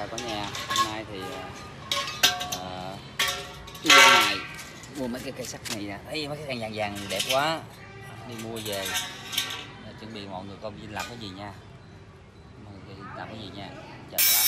chào cả nhà hôm nay thì uh, đi ra ngoài mua mấy cái cây sắt này nè. Thấy mấy cái cây vàng vàng đẹp quá. Đi mua về. Để chuẩn bị mọi người công Vinh làm cái gì nha. Mọi người làm cái gì nha. Chào các bạn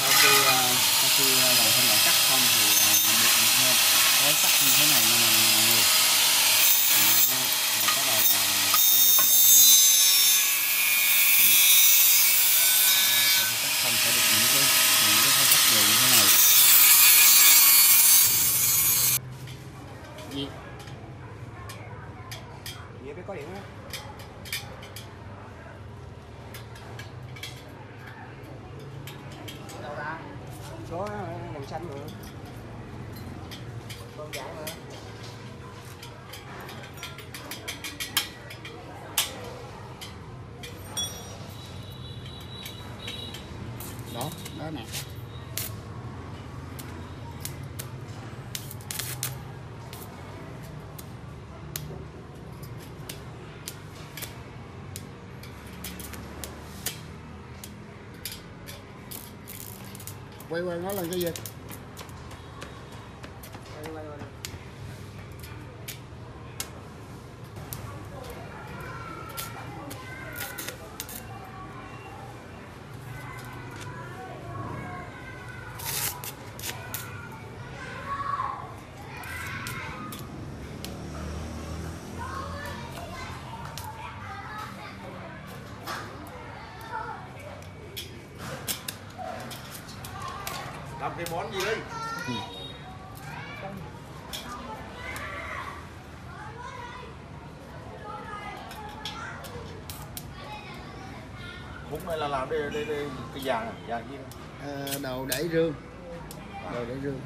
sau khi uh, sau khi làm xong đoạn cắt xong thì ờ, mình được một cái cắt như thế này mà mình người đó, bắt đầu là cũng được cái đoạn sau khi cắt xong sẽ được những cái những cái khối đều như thế này. Gì? Vậy biết có điện á Số ờ, đèn xanh nữa, Con giải mà. Đó đó nè. Quay quay nói lần cái gì Quay quay quay làm cái món gì đây bún này là làm đây đây đây cái vàng à? Vàng gì? Ờ, đầu đẩy rương. Đầu đẩy rương.